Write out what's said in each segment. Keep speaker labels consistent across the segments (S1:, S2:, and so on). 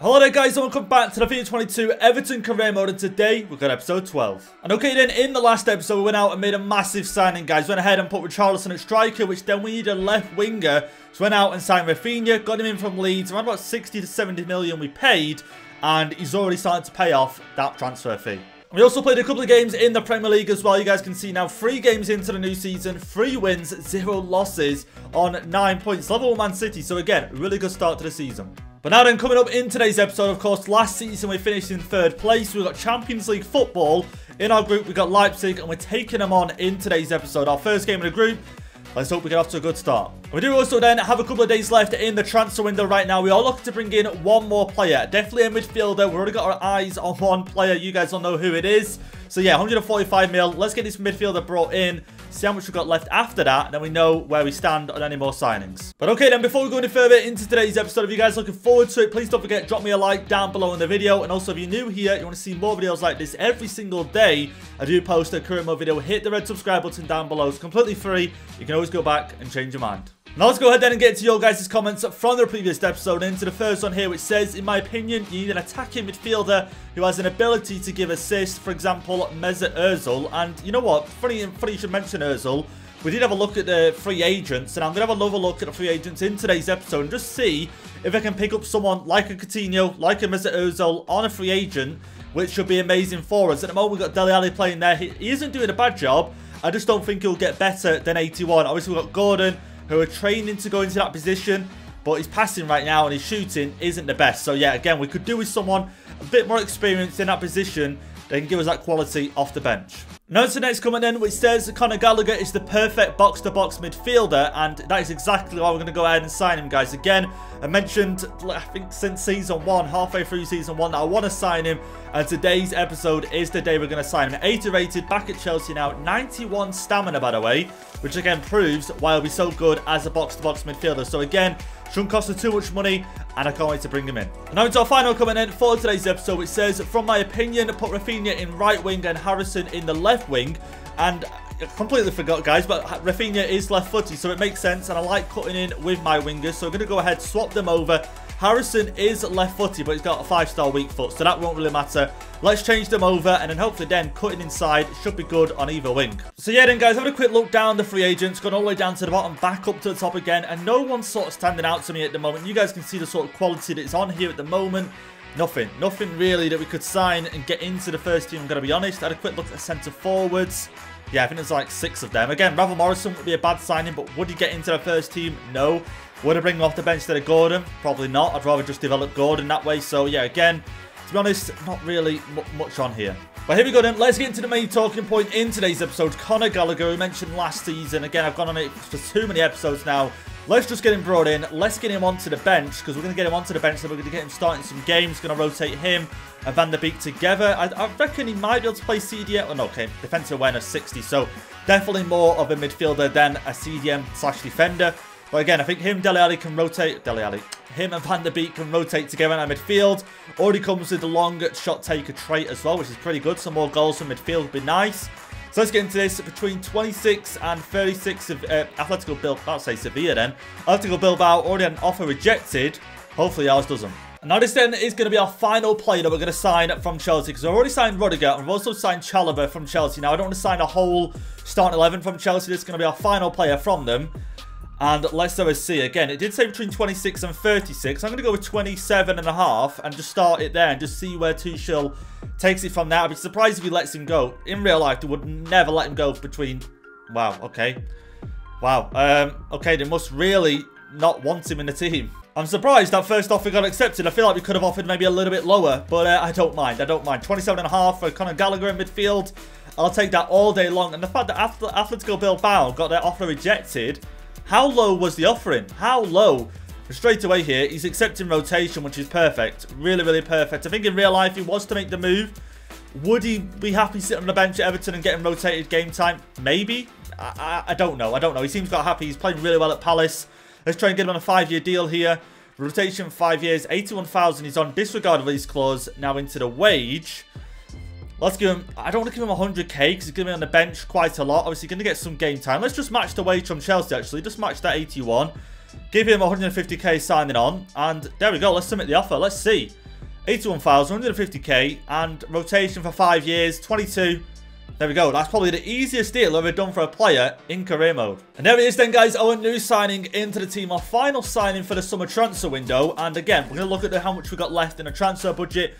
S1: Hello there guys and welcome back to the FIFA 22 Everton career mode and today we've got episode 12. And okay then, in the last episode we went out and made a massive signing guys. Went ahead and put Richarlison at striker which then we need a left winger. So went out and signed Raphinha, got him in from Leeds, around about 60 to 70 million we paid and he's already starting to pay off that transfer fee. We also played a couple of games in the Premier League as well. You guys can see now three games into the new season, three wins, zero losses on nine points. Level Man City. So again, really good start to the season. But now then, coming up in today's episode, of course, last season we finished in third place. We've got Champions League football. In our group, we've got Leipzig, and we're taking them on in today's episode. Our first game in the group. Let's hope we get off to a good start. We do also then have a couple of days left in the transfer window right now. We are looking to bring in one more player. Definitely a midfielder. We've already got our eyes on one player. You guys all know who it is. So yeah, 145 mil. Let's get this midfielder brought in see how much we've got left after that, then we know where we stand on any more signings. But okay then, before we go any further into today's episode, if you guys are looking forward to it, please don't forget, drop me a like down below in the video. And also, if you're new here, you want to see more videos like this every single day, I do post a career mode video. Hit the red subscribe button down below. It's completely free. You can always go back and change your mind. Now let's go ahead then and get to your guys' comments from the previous episode into the first one here which says, in my opinion, you need an attacking midfielder who has an ability to give assists, for example, Mesut Ozil. And you know what, funny, funny you should mention Ozil. We did have a look at the free agents, and I'm going to have another look at the free agents in today's episode and just see if I can pick up someone like a Coutinho, like a Mesut Ozil on a free agent, which should be amazing for us. At the moment, we've got Dele Alli playing there. He, he isn't doing a bad job. I just don't think he'll get better than 81. Obviously, we've got Gordon, who are training to go into that position, but his passing right now and his shooting isn't the best. So, yeah, again, we could do with someone a bit more experienced in that position they can give us that quality off the bench. Notice the next comment in which says Conor Gallagher is the perfect box-to-box -box midfielder and that is exactly why we're going to go ahead and sign him guys. Again, I mentioned I think since season 1, halfway through season 1 that I want to sign him and today's episode is the day we're going to sign him. 8 rated back at Chelsea now, 91 stamina by the way, which again proves why he'll be so good as a box-to-box -box midfielder. So again, Shouldn't cost us too much money, and I can't wait to bring him in. And now into our final comment in for today's episode, which says, From my opinion, put Rafinha in right wing and Harrison in the left wing. And I completely forgot, guys, but Rafinha is left footy, so it makes sense. And I like cutting in with my wingers, so I'm going to go ahead, swap them over. Harrison is left footy, but he's got a five-star weak foot, so that won't really matter. Let's change them over, and then hopefully then cutting inside should be good on either wing. So yeah then guys, having a quick look down the free agents, gone all the way down to the bottom, back up to the top again, and no one's sort of standing out to me at the moment. You guys can see the sort of quality that's on here at the moment. Nothing. Nothing really that we could sign and get into the first team, I'm going to be honest. I had a quick look at centre forwards. Yeah, I think there's like six of them. Again, Ravel Morrison would be a bad signing, but would he get into the first team? No. Would I bring him off the bench instead of Gordon? Probably not. I'd rather just develop Gordon that way. So, yeah, again, to be honest, not really much on here. But here we go then. Let's get into the main talking point in today's episode. Conor Gallagher, we mentioned last season. Again, I've gone on it for too many episodes now. Let's just get him brought in. Let's get him onto the bench because we're going to get him onto the bench. So we're going to get him starting some games. Going to rotate him and Van der Beek together. I, I, reckon he might be able to play CDM. Oh, no, okay. Defensive awareness 60. So definitely more of a midfielder than a CDM slash defender. But again, I think him, Dele Alli can rotate. Dele Alli. Him and Van der Beek can rotate together in midfield. Already comes with the long shot taker trait as well, which is pretty good. Some more goals from midfield would be nice. So let's get into this. Between 26 and 36 of uh, Atletico Bilbao, I'll say Sevilla then. Atletico Bilbao already had an offer rejected. Hopefully ours doesn't. Now this then is going to be our final player that we're going to sign from Chelsea because I've already signed Rudiger and we've also signed Chalobah from Chelsea. Now I don't want to sign a whole starting 11 from Chelsea. This is going to be our final player from them. And let's see. Again, it did say between 26 and 36. I'm going to go with 27 and a half and just start it there and just see where Tuchel takes it from there. I'd be surprised if he lets him go. In real life, they would never let him go between... Wow, okay. Wow. Um, okay, they must really not want him in the team. I'm surprised that first offer got accepted. I feel like we could have offered maybe a little bit lower, but uh, I don't mind. I don't mind. 27 and a half for Conor Gallagher in midfield. I'll take that all day long. And the fact that Atletico Bilbao got their offer rejected how low was the offering? How low? Straight away here, he's accepting rotation, which is perfect. Really, really perfect. I think in real life, he was to make the move. Would he be happy sitting on the bench at Everton and getting rotated game time? Maybe. I, I, I don't know. I don't know. He seems quite happy. He's playing really well at Palace. Let's try and get him on a five-year deal here. Rotation five years, 81,000. He's on disregard release clause. Now into the wage. Let's give him... I don't want to give him 100k because he's going to be on the bench quite a lot. Obviously, going to get some game time. Let's just match the wage from Chelsea, actually. Just match that 81. Give him 150k signing on. And there we go. Let's submit the offer. Let's see. 81 files, 150k, and rotation for 5 years, 22. There we go. That's probably the easiest deal ever done for a player in career mode. And there it is then, guys. Our new signing into the team. Our final signing for the summer transfer window. And again, we're going to look at how much we got left in the transfer budget.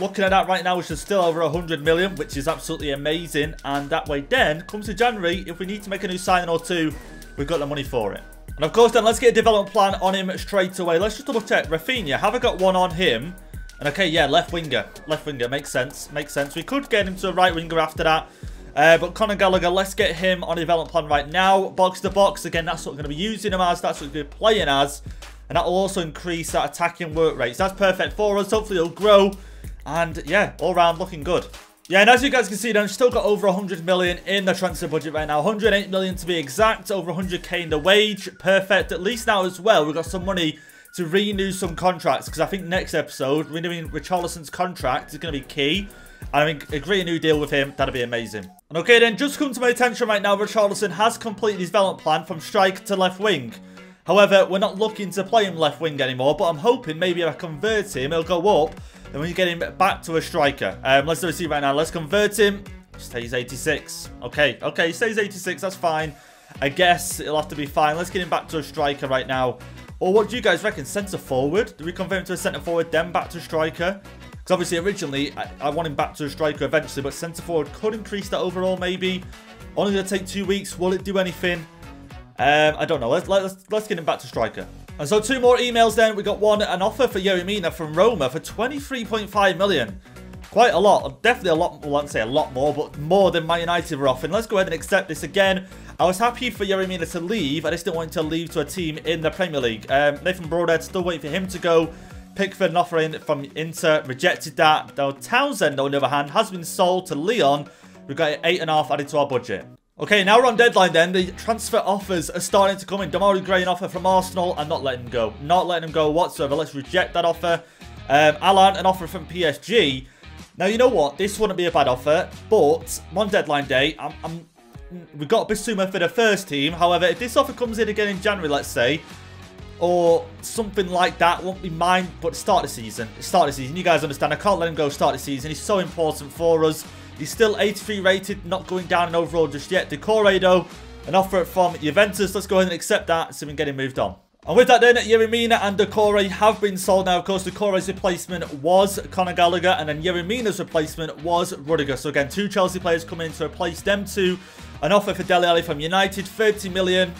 S1: Looking at that right now, which is still over 100 million, which is absolutely amazing. And that way then, comes to January, if we need to make a new signing or two, we've got the money for it. And of course then, let's get a development plan on him straight away. Let's just double check. Rafinha, have I got one on him? And okay, yeah, left winger. Left winger, makes sense. Makes sense. We could get him to a right winger after that. Uh, but Conor Gallagher, let's get him on a development plan right now. Box to box, again, that's what we're going to be using him as. That's what we're going to be playing as. And that will also increase that attacking work rate. So that's perfect for us. Hopefully it'll grow. And yeah, all round looking good. Yeah, and as you guys can see, I've still got over 100 million in the transfer budget right now. 108 million to be exact. Over 100k in the wage. Perfect. At least now as well, we've got some money to renew some contracts because I think next episode, renewing Richarlison's contract is going to be key. I mean, agree a new deal with him, that'd be amazing. And okay then, just come to my attention right now, Richarlison has completed his development plan from strike to left wing. However, we're not looking to play him left wing anymore, but I'm hoping maybe if I convert him, he'll go up, and we get him back to a striker. Um, let's do a see right now. Let's convert him. Stays 86. Okay, okay, stays 86, that's fine. I guess it'll have to be fine. Let's get him back to a striker right now. Or what do you guys reckon? Centre forward? Do we convert him to a centre forward, then back to striker? Because obviously originally I, I, want him back to a striker eventually, but centre forward could increase that overall maybe. Only going to take two weeks. Will it do anything? Um, I don't know. Let's, let's, let's get him back to striker. And so two more emails then. We got one, an offer for Yerry Mina from Roma for 23.5 million. Quite a lot. Definitely a lot, well, I won't say a lot more, but more than Man United were offering. Let's go ahead and accept this again. I was happy for Yerry Mina to leave. I just didn't want him to leave to a team in the Premier League. Um, Nathan Broadhead still waiting for him to go. Pickford, an offer in from Inter, rejected that. Though Townsend, on the other hand, has been sold to Leon. We've got eight and a half added to our budget. Okay, now we're on deadline then. The transfer offers are starting to come in. Demarai Gray, an offer from Arsenal. I'm not letting him go. Not letting him go whatsoever. Let's reject that offer. Um, Alan, an offer from PSG. Now, you know what? This wouldn't be a bad offer, but on deadline day, I'm, I'm we've got Bissouma for the first team. However, if this offer comes in again in January, let's say, or something like that, won't be mine, but start the season. Start the season. You guys understand, I can't let him go start the season. He's so important for us. He's still 83 rated, not going down in overall just yet. Though, an offer from Juventus. Let's go ahead and accept that so we can get him moved on. And with that then, Yerry Mina and Doucouré have been sold now. Of course, Doucouré's replacement was Conor Gallagher, and then Yerry Mina's replacement was Rudiger. So again, two Chelsea players coming in to replace them two. An offer for Dele Alli from United, 30 million.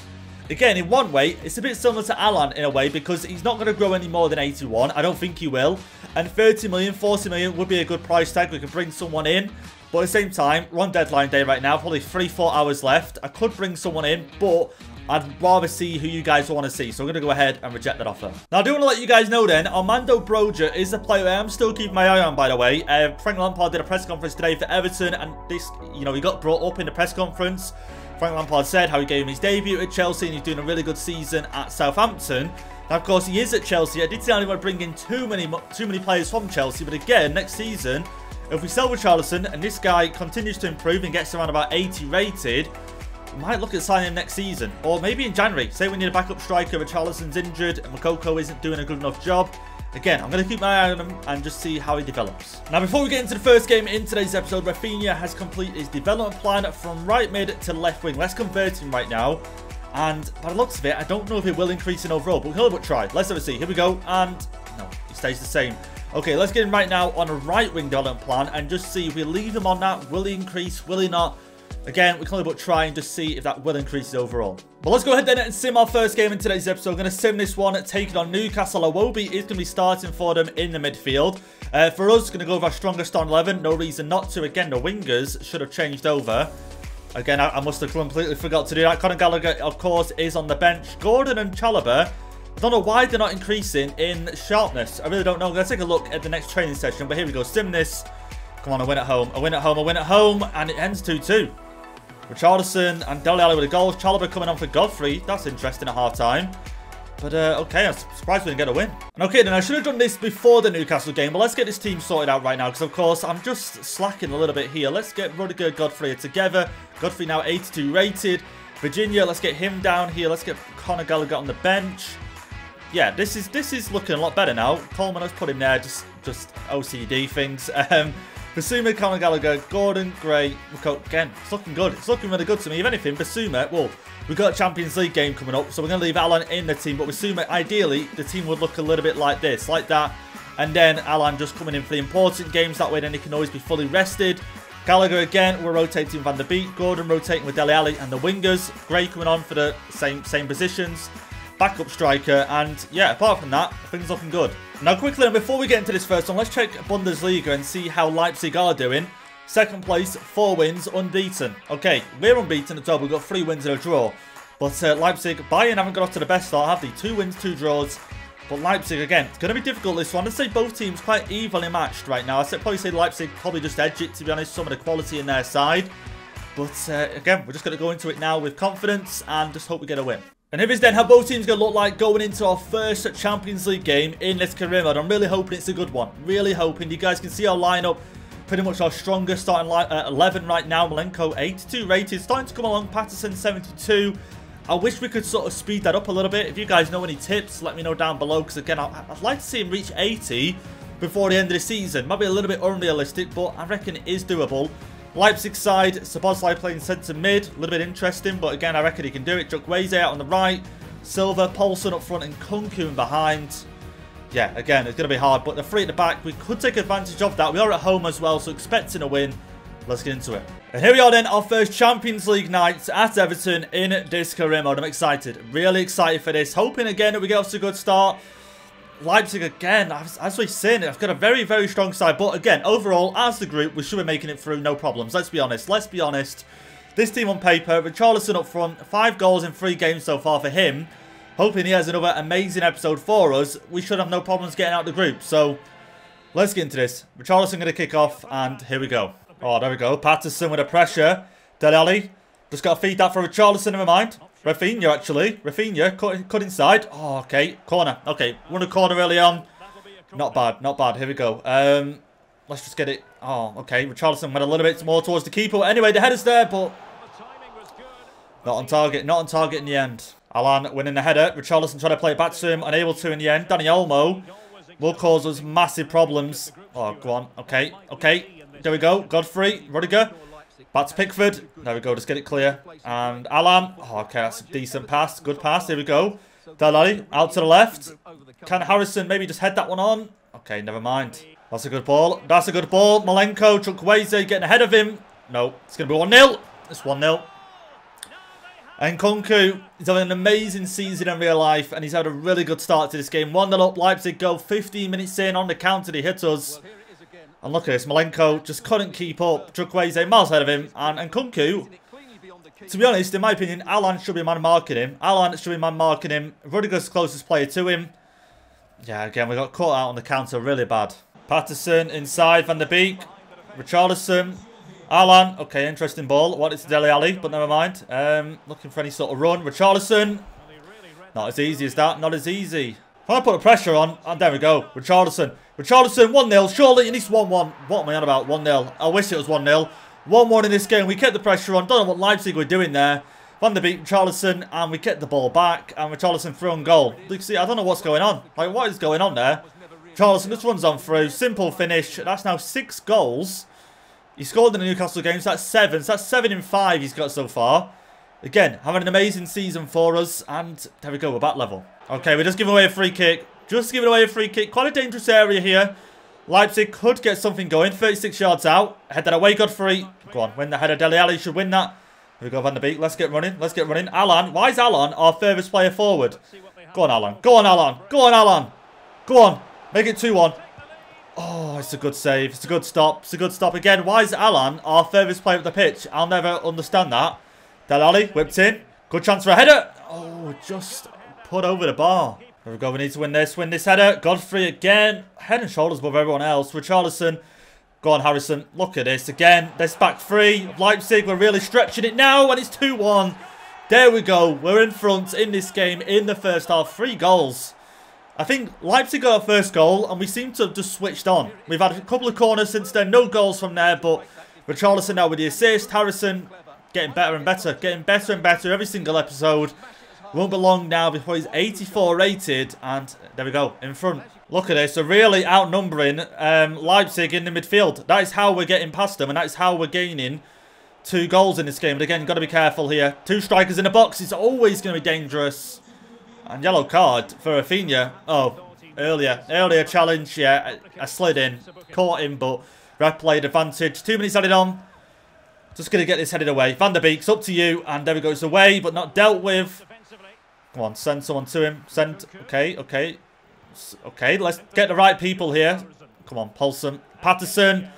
S1: Again, in one way, it's a bit similar to Alan in a way because he's not going to grow any more than 81. I don't think he will. And 30 million, 40 million would be a good price tag. We can bring someone in. But at the same time, we're on deadline day right now. Probably 3-4 hours left. I could bring someone in, but I'd rather see who you guys want to see. So I'm going to go ahead and reject that offer. Now, I do want to let you guys know then, Armando Broja is a player I'm still keeping my eye on, by the way. Uh, Frank Lampard did a press conference today for Everton, and this, you know, he got brought up in the press conference. Frank Lampard said how he gave him his debut at Chelsea, and he's doing a really good season at Southampton. Now, of course, he is at Chelsea. I did say I didn't want to bring in too many, too many players from Chelsea, but again, next season, if we sell Richarlison and this guy continues to improve and gets around about 80 rated, we might look at signing him next season. Or maybe in January. Say we need a backup striker, but Charlison's injured and Moukoko isn't doing a good enough job. Again, I'm going to keep my eye on him and just see how he develops. Now, before we get into the first game in today's episode, Rafinha has completed his development plan from right mid to left wing. Let's convert him right now. And by the looks of it, I don't know if it will increase in overall, but we'll but try. Let's have a see. Here we go. And no, he stays the same. Okay, let's get him right now on a right wing development plan and just see if we leave him on that. Will he increase? Will he not? Again, we can only but try and just see if that will increase overall. But let's go ahead then and sim our first game in today's episode. We're going to sim this one, taking on Newcastle. Iwobi is going to be starting for them in the midfield. Uh, for us, going to go with our strongest on 11. No reason not to. Again, the wingers should have changed over. Again, I, I must have completely forgot to do that. Conor Gallagher, of course, is on the bench. Gordon and Chalobah don't know why they're not increasing in sharpness. I really don't know. Let's take a look at the next training session. But here we go. Sim. Come on, I win at home. I win at home. I win at home. And it ends 2-2. Richarlison and Dele Alli with a goal. Chalobah coming on for Godfrey. That's interesting at half-time. But, uh, okay, I'm surprised we didn't get a win. And okay, then I should have done this before the Newcastle game, but let's get this team sorted out right now, because, of course, I'm just slacking a little bit here. Let's get Rudiger, Godfrey together. Godfrey now 82 rated. Virginia, let's get him down here. Let's get Conor Gallagher on the bench. Yeah, this is this is looking a lot better now. Coleman has put him there, just just OCD things. Um, Bissouma, Conor Gallagher, Gordon, Gray, again, it's looking good. It's looking really good to me. If anything, Bissouma, well, we've got a Champions League game coming up, so we're going to leave Allan in the team. But Bissouma, ideally, the team would look a little bit like this, like that. And then Allan just coming in for the important games. That way, then he can always be fully rested. Gallagher again, we're rotating Van der Beek. Gordon rotating with Dele and the wingers. Gray coming on for the same same positions backup striker, and yeah, apart from that, things looking good. Now quickly, before we get into this first one, let's check Bundesliga and see how Leipzig are doing. Second place, four wins, unbeaten. Okay, we're unbeaten at the top, we've got three wins and a draw. But uh, Leipzig, Bayern haven't got off to the best start, have they? Two wins, two draws. But Leipzig, again, it's going to be difficult this one. I'd say both teams quite evenly matched right now. I'd probably say Leipzig probably just edge it, to be honest, some of the quality in their side. But uh, again, we're just going to go into it now with confidence and just hope we get a win. And here is then how both teams going to look like going into our first Champions League game in this career mode. I'm really hoping it's a good one. Really hoping. You guys can see our lineup. Pretty much our strongest starting uh, 11 right now. Malenko 82 rated. Starting to come along. Patterson 72. I wish we could sort of speed that up a little bit. If you guys know any tips, let me know down below. Because again, I'd like to see him reach 80 before the end of the season. Might be a little bit unrealistic, but I reckon it is doable. Leipzig side, Szoboszlai playing centre mid. A little bit interesting, but again, I reckon he can do it. Chukwueze out on the right. Silva, Poulsen up front, and Nkunku behind. Yeah, again, it's going to be hard, but the three at the back, we could take advantage of that. We are at home as well, so expecting a win. Let's get into it. And here we are then, our first Champions League night at Everton in this career mode. I'm excited, really excited for this. Hoping again that we get off to a good start. Leipzig again, as, we've seen, I've got a very, very strong side. But again, overall, as the group, we should be making it through no problems. Let's be honest. Let's be honest. This team on paper, Richarlison up front, five goals in three games so far for him. Hoping he has another amazing episode for us. We should have no problems getting out the group. So, let's get into this. Richarlison going to kick off, and here we go. Oh, there we go. Patterson with a pressure. Dele Alli. Just got to feed that for Richarlison, never mind. Raphinha, actually. Raphinha, cut, cut inside. Oh, okay. Corner. Okay, run a corner early on. Not bad, not bad. Here we go. Um, let's just get it. Oh, okay. Richarlison went a little bit more towards the keeper. Anyway, the header's there, but... Not on target. Not on target in the end. Alan winning the header. Richarlison trying to play it back to him. Unable to in the end. Dani Olmo will cause us massive problems. Oh, go on. Okay, okay. There we go. Godfrey, Rudiger. Back to Pickford. There we go, just get it clear. And Allan. Oh, okay, that's a decent pass. Good pass. Here we go. Dele Alli out to the left. Can Harrison maybe just head that one on? Okay, never mind. That's a good ball. That's a good ball. Malenko, Chukwueze getting ahead of him. No, it's going to be 1-0. It's 1-0. And Nkunku is having an amazing season in real life, and he's had a really good start to this game. 1-0 up, Leipzig go 15 minutes in on the counter. He hit us. And look at this, Malenko just couldn't keep up. Chukwueze miles ahead of him. And, and Kunku, to be honest, in my opinion, Alan should be man marking him. Alan should be man marking him. Rudiger's closest player to him. Yeah, again, we got caught out on the counter really bad. Patterson inside, Van der Beek. Richarlison. Alan, Okay, interesting ball. What is Dele Alli, but never mind. Um, looking for any sort of run. Richarlison. Not as easy as that. Not as easy. If I put the pressure on, and there we go. Richarlison. Richarlison, 1-0. Surely at least 1-1. What am I on about? 1-0. I wish it was 1-0. 1-1 in this game. We kept the pressure on. Don't know what Leipzig were doing there. Van der Beek, Richarlison, and we kept the ball back. And Richarlison through on goal. Look, see, I don't know what's going on. Like, what is going on there? Charleston just runs on through. Simple finish. That's now six goals. He scored in the Newcastle games. So that's seven. So that's seven in five he's got so far. Again, having an amazing season for us. And there we go. We're back level. Okay, we're just giving away a free kick. Just giving away a free kick. Quite a dangerous area here. Leipzig could get something going. 36 yards out. Head that away, Godfrey. Go on, win the header. Dele Alli should win that. Here we go, Van der Beek. Let's get running. Let's get running. Alan. Why is Alan our furthest player forward? Go on, Alan. Go on, Alan. Go on, Alan. Go on. Make it 2-1. Oh, it's a good save. It's a good stop. It's a good stop. Again, why is Alan our furthest player up the pitch? I'll never understand that. Dele Alli whipped in. Good chance for a header. Oh, just put over the bar. There we go. We need to win this. Win this header. Godfrey again. Head and shoulders above everyone else. Richarlison. Go on, Harrison. Look at this. Again, this back three. Leipzig, we're really stretching it now. And it's 2-1. There we go. We're in front in this game in the first half. Three goals. I think Leipzig got our first goal. And we seem to have just switched on. We've had a couple of corners since then. No goals from there. But Richarlison now with the assist. Harrison getting better and better. Getting better and better every single episode. Won't be long now before he's 84 rated. And there we go, in front. Look at this, so really outnumbering um, Leipzig in the midfield. That is how we're getting past them, and that is how we're gaining two goals in this game. But again, got to be careful here. Two strikers in the box is always going to be dangerous. And yellow card for Rafinha. Oh, earlier. Earlier challenge, yeah. I, I slid in, caught him, but ref played advantage. Two minutes added on. Just going to get this headed away. Van der Beek's up to you. And there he goes away, but not dealt with. Come on, send someone to him. Send. Okay, okay. Okay, let's get the right people here. Come on, Paulson. Patterson.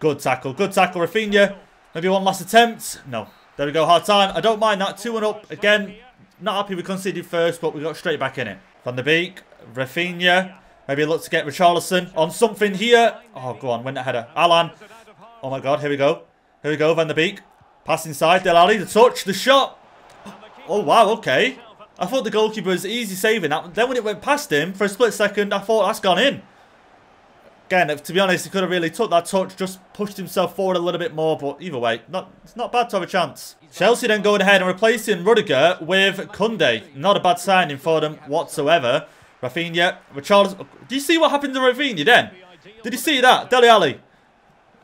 S1: Good tackle. Good tackle, Rafinha. Maybe one last attempt. No. There we go, hard time. I don't mind that. 2-1 up. Again, not happy we conceded first, but we got straight back in it. Van der Beek. Rafinha. Maybe look to get Richarlison on something here. Oh, go on. Win that header. Alan. Oh, my God. Here we go. Here we go, Van der Beek. Pass inside. Dele Alli. The touch. The shot. Oh, wow. Okay. I thought the goalkeeper was easy saving that. Then when it went past him, for a split second, I thought that's gone in. Again, to be honest, he could have really took that touch, just pushed himself forward a little bit more. But either way, not it's not bad to have a chance. Chelsea then going ahead and replacing Rudiger with Koundé. Not a bad signing for them whatsoever. Rafinha, Richarlison. Oh, do you see what happened to Rafinha then? Did you see that? Dele Alli.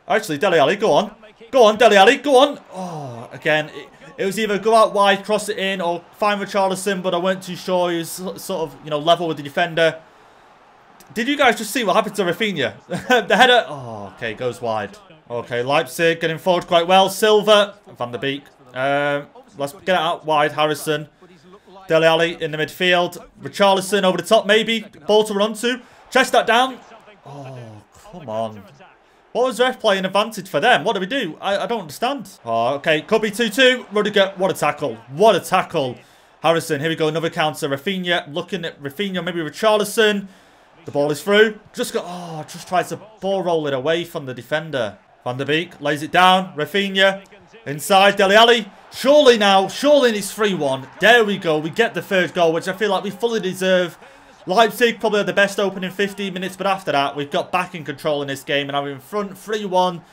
S1: Actually, Dele Alli, go on. Go on, Dele Alli. go on. Oh, again, it, it was either go out wide, cross it in, or find Richarlison, but I weren't too sure. He was sort of, you know, level with the defender. Did you guys just see what happened to Rafinha? the header... Oh, okay, goes wide. Okay, Leipzig getting forward quite well. Silva, Van der Beek. Um, let's get it out wide. Harrison. Dele Alli in the midfield. Richarlison over the top, maybe. Ball to run to. Chest that down. Oh, come on. What was ref playing advantage for them? What do we do? I, I don't understand. Oh, okay. Could be 2-2. Rudiger. What a tackle. What a tackle. Harrison. Here we go. Another counter. Rafinha. Looking at Rafinha. Maybe Richarlison. The ball is through. Just got. Oh, just tries to ball roll it away from the defender. Van der Beek lays it down. Rafinha. Inside. Dele Alli. Surely now. Surely it's 3-1. There we go. We get the third goal, which I feel like we fully deserve. Leipzig probably had the best opening 15 minutes, but after that, we've got back in control in this game, and I'm in front 3-1.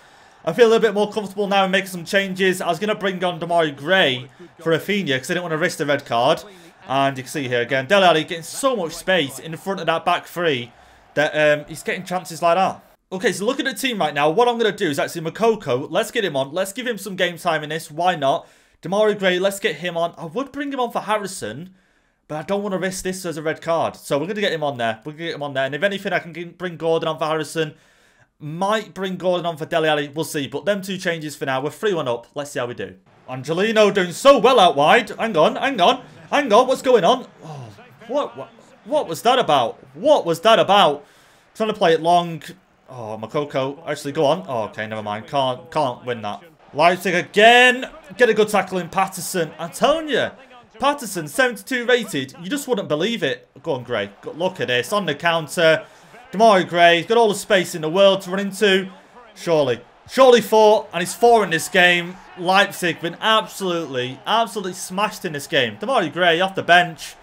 S1: I feel a little bit more comfortable now making some changes. I was going to bring on Demarai Gray for Rafinha because I didn't want to risk the red card. And you can see here again, Dele Alli getting so much space in front of that back three that um, he's getting chances like that. Okay, so looking at the team right now, what I'm going to do is actually Moukoko, let's get him on. Let's give him some game time in this. Why not? Demarai Gray, let's get him on. I would bring him on for Harrison, but I don't want to risk this as a red card. So we're going to get him on there. We're going to get him on there. And if anything, I can bring Gordon on for Harrison. Might bring Gordon on for Dele Alli. We'll see. But them two changes for now. We're 3-1 up. Let's see how we do. Angelino doing so well out wide. Hang on, hang on, hang on. What's going on? Oh, what, what, what was that about? What was that about? Trying to play it long. Oh, Moukoko. Actually, go on. Oh, okay, never mind. Can't, can't win that. Leipzig again. Get a good tackle in Patterson. I'm telling you. Patterson, 72 rated. You just wouldn't believe it. Go on, Gray. Look at this. On the counter. Demarai Gray. He's got all the space in the world to run into. Surely. Surely four. And he's four in this game. Leipzig been absolutely, absolutely smashed in this game. Demarai Gray off the bench.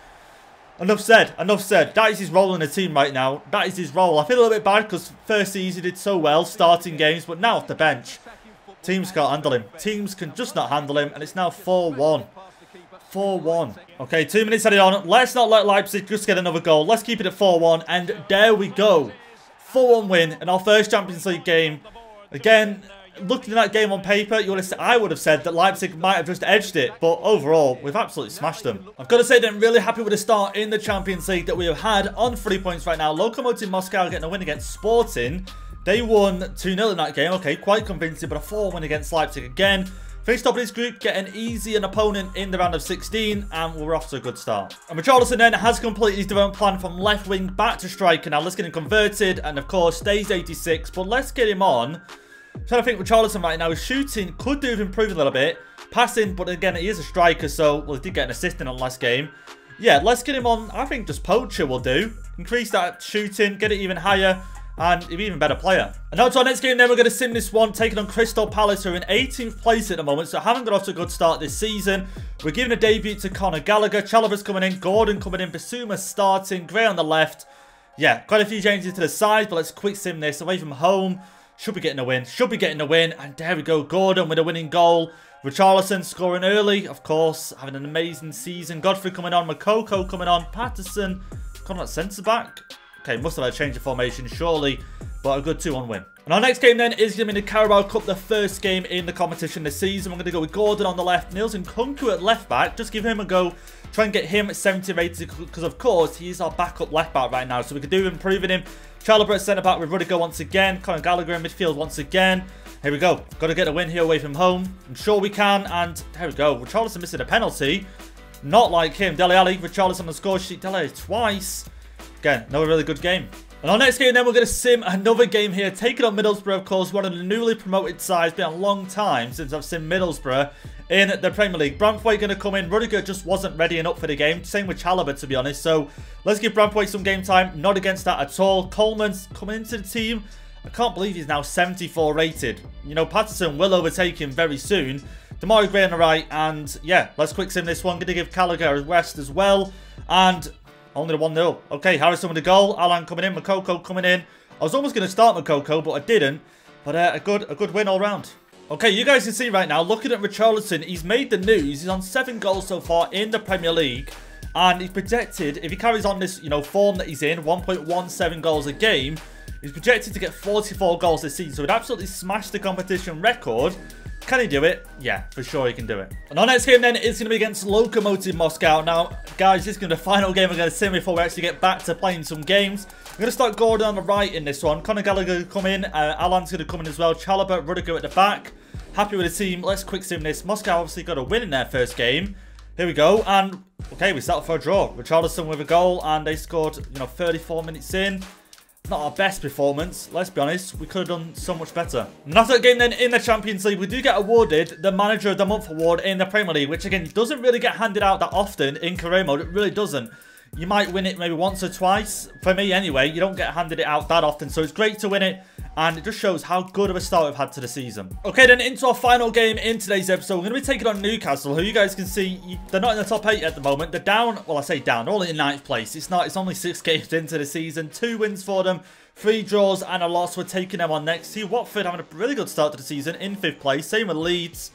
S1: Enough said. Enough said. That is his role in the team right now. That is his role. I feel a little bit bad because first season he did so well starting games. But now off the bench. Teams can't handle him. Teams can just not handle him. And it's now 4-1. 4-1. Okay, two minutes added on. Let's not let Leipzig just get another goal. Let's keep it at 4-1. And there we go. 4-1 win in our first Champions League game. Again, looking at that game on paper, you would have, I would have said that Leipzig might have just edged it. But overall, we've absolutely smashed them. I've got to say that I'm really happy with the start in the Champions League that we have had on three points right now. Lokomotiv Moscow getting a win against Sporting. They won 2-0 in that game. Okay, quite convincing, but a 4 win against Leipzig again. Finished top of this group, get an easy an opponent in the round of 16, and we're off to a good start. And Richarlison then has completed his development plan from left wing back to striker. Now let's get him converted, and of course stays 86, but let's get him on. I'm trying to think Richarlison right now, his shooting could do with improving a little bit. Passing, but again, he is a striker, so, well, he did get an assist in on last game. Yeah, let's get him on, I think just poacher will do. Increase that shooting, get it even higher and an even better player. And now to our next game then, we're going to sim this one, taking on Crystal Palace, who are in 18th place at the moment, so haven't got off to a good start this season. We're giving a debut to Conor Gallagher, Chalobah's coming in, Gordon coming in, Bissouma starting, Gray on the left. Yeah, quite a few changes to the side, but let's quick sim this away from home. Should be getting a win. Should be getting a win. And there we go. Gordon with a winning goal Richarlison scoring early, of course, having an amazing season. Godfrey coming on, Moukoko coming on, Patterson coming on centre back. Okay, must have had a change of formation, surely, but a good 2-1 win. And our next game then is going to be the Carabao Cup, the first game in the competition this season. We're going to go with Gordon on the left, Niels Nkounkou at left back. Just give him a go. Try and get him 70 rated because, of course, he's our backup left back right now. So we could do improving him. Chalobah at centre back with Rudiger once again. Conor Gallagher in midfield once again. Here we go. Got to get a win here away from home. I'm sure we can. And there we go. Richarlison missing a penalty. Not like him. Dele Alli, Richarlison on the score sheet. Dele twice. Again, another really good game. And our next game then, we're going to sim another game here. Taking on Middlesbrough, of course, one of the newly promoted sides. Been a long time since I've seen Middlesbrough in the Premier League. Branthwaite going to come in. Rudiger just wasn't ready enough for the game. Same with Chalobah, to be honest. So let's give Branthwaite some game time. Not against that at all. Coleman's coming into the team. I can't believe he's now 74 rated. You know, Patterson will overtake him very soon. Demarai Gray on the right, and yeah, let's quick sim this one. Going to give Gallagher a rest as well. And only the 1-0. Okay, Harrison with the goal. Alan coming in. Moukoko coming in. I was almost going to start Moukoko, but I didn't. But uh, a good a good win all round. Okay, you guys can see right now, looking at Richarlison, he's made the news. He's on seven goals so far in the Premier League. And he's projected, if he carries on this, you know, form that he's in, 1.17 goals a game, He's projected to get 44 goals this season, so he'd absolutely smash the competition record. Can he do it? Yeah, for sure he can do it. And our next game then is going to be against Lokomotiv Moscow. Now, guys, this is going to be the final game we're going to see before we actually get back to playing some games. I'm going to start Gordon on the right in this one. Conor Gallagher come in. Uh, Alan's going to come in as well. Chalobah, Rudiger at the back. Happy with the team. Let's quick sim this. Moscow obviously got a win in their first game. Here we go. And, okay, we settled for a draw. Richarlison with a goal. And they scored, you know, 34 minutes in. Not our best performance, let's be honest. We could have done so much better. That game then in the Champions League, we do get awarded the Manager of the Month award in the Premier League, which again, doesn't really get handed out that often in career mode. It really doesn't. You might win it maybe once or twice. For me anyway, you don't get handed it out that often. So it's great to win it. And it just shows how good of a start we've had to the season. Okay, then into our final game in today's episode. We're going to be taking on Newcastle, who you guys can see, they're not in the top eight at the moment. They're down, well, I say down, only in ninth place. It's not, it's only six games into the season. Two wins for them. Three draws and a loss. We're taking them on next. See, Watford having a really good start to the season in fifth place. Same with Leeds.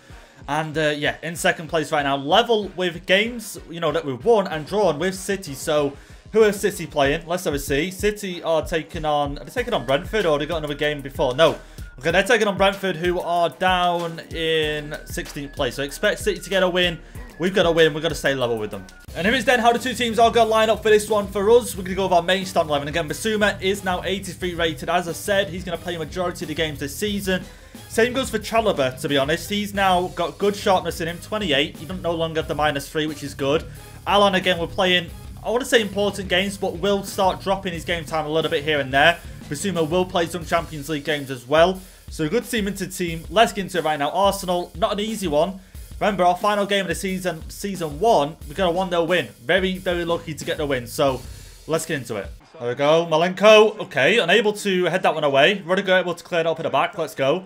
S1: And uh, yeah, in second place right now. Level with games, you know, that we've won and drawn with City. So who are City playing? Let's have a see. City are taking on, are they taking on Brentford or they got another game before? No. Okay, they're taking on Brentford who are down in 16th place. So expect City to get a win We've got to win. We've got to stay level with them. And here is then how the two teams are going to line up for this one. For us, we're going to go with our main starting 11. Again, Bissouma is now 83 rated. As I said, he's going to play majority of the games this season. Same goes for Chalobah, to be honest. He's now got good sharpness in him, 28. He don't no longer have the minus 3, which is good. Alan, again, we're playing, I want to say important games, but will start dropping his game time a little bit here and there. Bissouma will play some Champions League games as well. So good team into team. Let's get into it right now. Arsenal, not an easy one. Remember, our final game of the season, season one, we got a 1-0 win. Very, very lucky to get the win. So, let's get into it. There we go. Malenko, okay, unable to head that one away. Rudiger able to clear it up in the back. Let's go.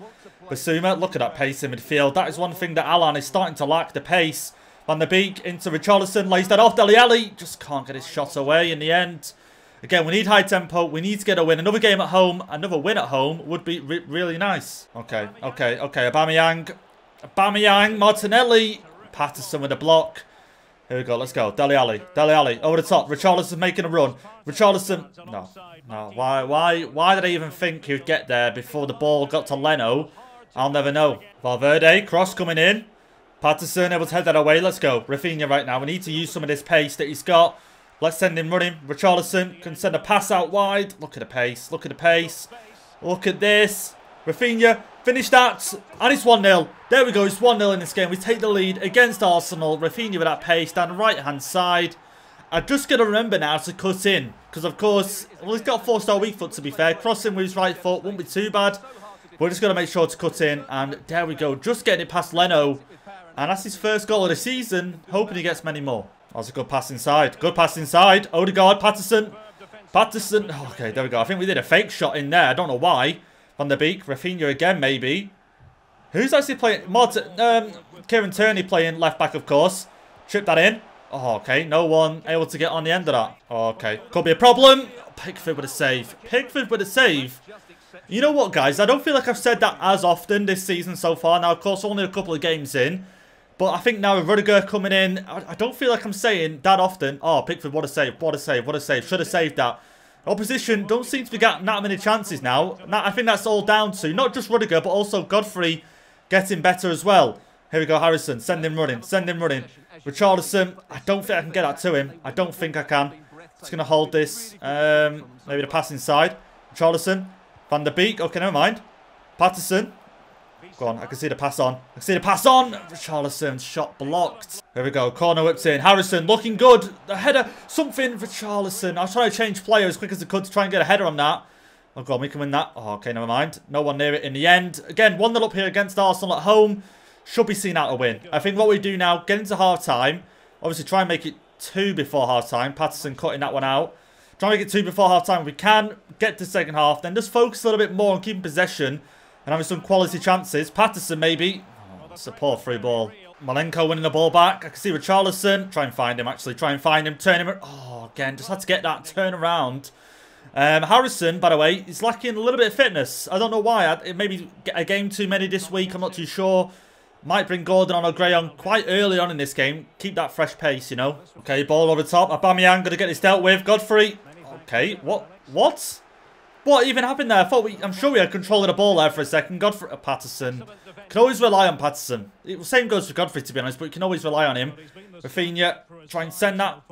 S1: Bissouma, look at that pace in midfield. That is one thing that Alan is starting to lack, the pace. Van der Beek into Richarlison, lays that off. Dele Alli just can't get his shot away in the end. Again, we need high tempo. We need to get a win. Another game at home, another win at home would be re really nice. Okay, okay, okay. Aubameyang Bamiyang, Martinelli, Patterson with a block. Here we go, let's go. Dele Alli, Dele Alli, over the top. Richarlison making a run. Richarlison, no, no. Why, why, why did I even think he would get there before the ball got to Leno? I'll never know. Valverde, cross coming in. Patterson able to head that away. Let's go. Raphinha right now. We need to use some of this pace that he's got. Let's send him running. Richarlison can send a pass out wide. Look at the pace. Look at the pace. Look at this. Raphinha, finish that. And it's 1-0. There we go. It's 1-0 in this game. We take the lead against Arsenal. Raphinha with that pace down the right-hand side. I'm just going to remember now to cut in. Because, of course, well, he's got four-star weak foot, to be fair. Crossing with his right foot won't be too bad. We're just going to make sure to cut in. And there we go. Just getting it past Leno. And that's his first goal of the season. Hoping he gets many more. That's a good pass inside. Good pass inside. Odegaard, Patterson. Patterson. Okay, there we go. I think we did a fake shot in there. I don't know why. Van der Beek, Rafinha again, maybe. Who's actually playing? Martin, um, Kieran Tierney playing left back, of course. Trip that in. Oh, okay. No one able to get on the end of that. Okay. Could be a problem. Pickford with a save. Pickford with a save. You know what, guys? I don't feel like I've said that as often this season so far. Now, of course, only a couple of games in. But I think now with Rudiger coming in, I, I don't feel like I'm saying that often. Oh, Pickford, what a save, what a save, what a save. Should have saved that. Opposition don't seem to be getting that many chances now. I think that's all down to not just Rudiger, but also Godfrey getting better as well. Here we go, Harrison. Send him running. Send him running. Richarlison, I don't think I can get that to him. I don't think I can. Just going to hold this. Um, maybe the pass inside. Richarlison. Van der Beek. Okay, never mind. Patterson. Go on, I can see the pass on. I can see the pass on. Richarlison, shot blocked. Here we go, corner whipped in. Harrison, looking good. The header, something. for Richarlison. I was trying to change player as quick as I could to try and get a header on that. Oh, God, we can win that. Oh, okay, never mind. No one near it in the end. Again, 1-0 up here against Arsenal at home. Should be seen out a win. I think what we do now, get into half-time. Obviously, try and make it two before half-time. Patterson cutting that one out. Try make it two before half-time. We can get to second half. Then just focus a little bit more on keeping possession and having some quality chances. Patterson, maybe. Oh, a poor free ball. Malenko winning the ball back. I can see with Charlison. Try and find him, actually. Try and find him. Turn him. Oh, again, just had to get that turn around. Um, Harrison, by the way, is lacking a little bit of fitness. I don't know why. It maybe a game too many this week. I'm not too sure. Might bring Gordon on or Gray on quite early on in this game. Keep that fresh pace, you know. Okay, ball over top. Aubameyang going to get this dealt with. Godfrey. Okay, what? What? What even happened there? I thought we, I'm sure we had control of the ball there for a second. Godfrey, uh, Patterson. Can always rely on Patterson. It, same goes for Godfrey, to be honest, but you can always rely on him. Rafinha, try and send that.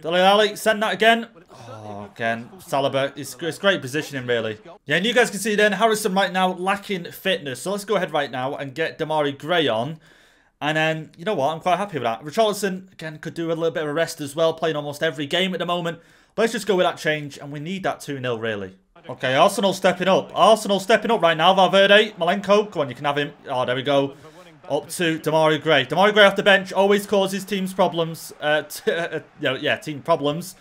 S1: Dele Alli, send that again. Oh, again, Saliba. It's, it's great positioning, really. Yeah, and you guys can see then, Harrison right now lacking fitness. So let's go ahead right now and get Demarai Gray on. And then, you know what, I'm quite happy with that. Richarlison, again, could do a little bit of a rest as well, playing almost every game at the moment. Let's just go with that change, and we need that 2-0, really. Okay, Arsenal stepping up. Arsenal stepping up right now. Valverde, Malenko. Come on, you can have him. Oh, there we go. Up to Demarai Gray. Demarai Gray off the bench always causes teams problems. Uh, uh yeah, team problems.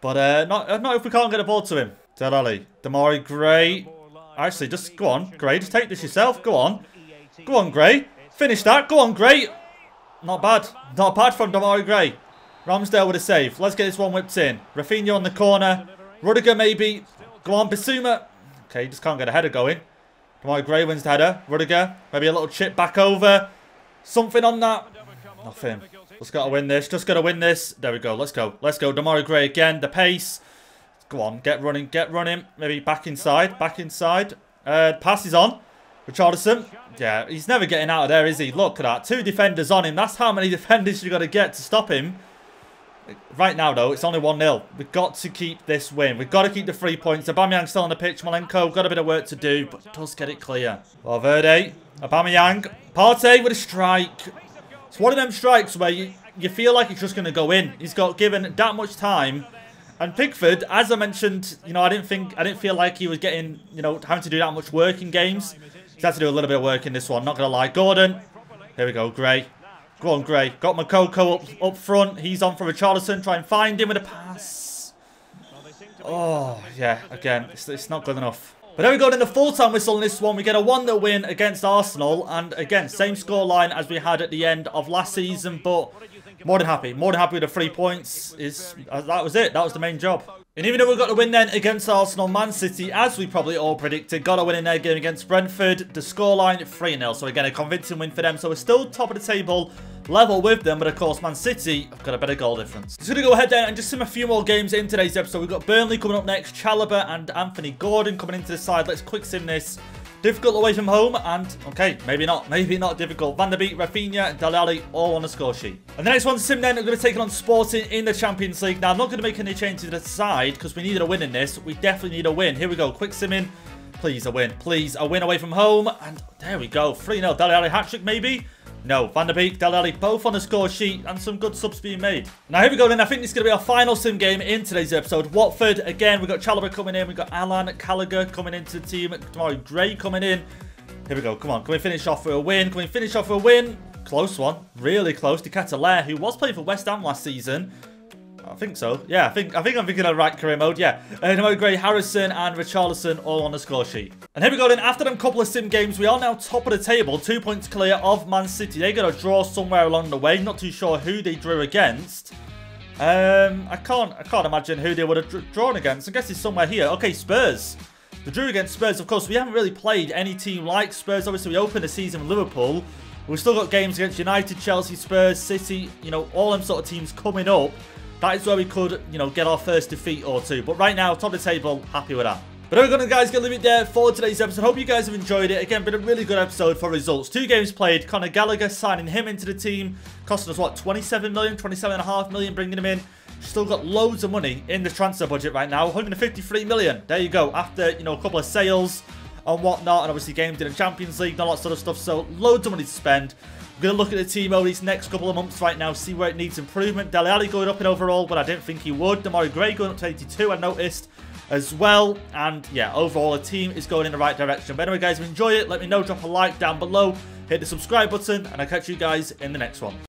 S1: But uh, not, uh, not if we can't get a ball to him. Dele Alli. Demarai Gray. Actually, just go on. Gray, just take this yourself. Go on. Go on, Gray. Finish that. Go on, Gray. Not bad. Not bad from Demarai Gray. Ramsdale with a save. Let's get this one whipped in. Rafinha on the corner. Rudiger maybe. Go on, Bissouma. Okay, just can't get a header going. Come Gray wins the header. Rudiger. Maybe a little chip back over. Something on that. Nothing. Just got to win this. Just got to win this. There we go. Let's go. Let's go. Demarai Gray again. The pace. Go on. Get running. Get running. Maybe back inside. Back inside. Uh, pass is on. Richarlison. Yeah, he's never getting out of there, is he? Look at that. Two defenders on him. That's how many defenders you got to get to stop him. Right now, though, it's only 1-0. We've got to keep this win. We've got to keep the three points. Aubameyang still on the pitch. Malenko got a bit of work to do, but does get it clear. Valverde, Aubameyang, Partey with a strike. It's one of them strikes where you, you feel like it's just going to go in. He's got given that much time. And Pickford, as I mentioned, you know, I didn't think, I didn't feel like he was getting, you know, having to do that much work in games. He's had to do a little bit of work in this one, not going to lie. Gordon, here we go, Gray. Go on, Gray. Got Moukoko up, up front. He's on for Richarlison. Try and find him with a pass. Oh, yeah. Again, it's, it's not good enough. But there we go, in the full-time whistle in this one. We get a 1-0 win against Arsenal. And again, same scoreline as we had at the end of last season. But more than happy. More than happy with the three points. Is uh, That was it. That was the main job. And even though we got the win then against Arsenal, Man City, as we probably all predicted, got a win in their game against Brentford. The scoreline 3-0. So again, a convincing win for them. So we're still top of the table, level with them. But of course, Man City have got a better goal difference. Just going to go ahead then and just sim a few more games in today's episode. We've got Burnley coming up next, Chalobah and Anthony Gordon coming into the side. Let's quick sim this. Difficult away from home, and okay, maybe not, maybe not difficult. Van der Beek, Rafinha, Dele all on the score sheet. And the next one, Sim then, we're going to take on Sporting in the Champions League. Now, I'm not going to make any changes to the side, because we needed a win in this. We definitely need a win. Here we go, quick simming. Please, a win. Please, a win away from home. And there we go, 3-0. Dele Alli hat-trick, maybe? No, Van der Beek, Dele Alli, both on the score sheet and some good subs being made. Now here we go then, I think this is going to be our final sim game in today's episode. Watford, again, we've got Chalobah coming in, we've got Alan Gallagher coming into the team, Demarai Gray coming in. Here we go. Come on. Can we finish off with a win? Can we finish off with a win? Close one. Really close. De Ketelaere, who was playing for West Ham last season. I think so. Yeah, I think I think I'm thinking of right career mode. Yeah. and Uh, Gray, Harrison, and Richarlison all on the score sheet. And here we go then. After them couple of sim games, we are now top of the table. Two points clear of Man City. They got a draw somewhere along the way. Not too sure who they drew against. Um, I can't I can't imagine who they would have drawn against. I guess it's somewhere here. Okay, Spurs. the drew against Spurs. Of course, we haven't really played any team like Spurs. Obviously, we opened the season with Liverpool. We've still got games against United, Chelsea, Spurs, City, you know, all them sort of teams coming up. That is where we could, you know, get our first defeat or two. But right now, top of the table, happy with that. But to, guys, get leave it there for today's episode. Hope you guys have enjoyed it. Again, been a really good episode for results. Two games played. Conor Gallagher signing him into the team. Costing us, what, 27 million, 27.5 million bringing him in. Still got loads of money in the transfer budget right now. 153 million. There you go. After, you know, a couple of sales and whatnot. And obviously games in the Champions League and all that sort of stuff. So loads of money to spend. I'm going to look at the team over these next couple of months right now, see where it needs improvement. Dele Alli going up in overall, but I didn't think he would. Demarai Gray going up to 82, I noticed as well. And yeah, overall, the team is going in the right direction. But anyway, guys, if you enjoy it, let me know. Drop a like down below. Hit the subscribe button, and I'll catch you guys in the next one.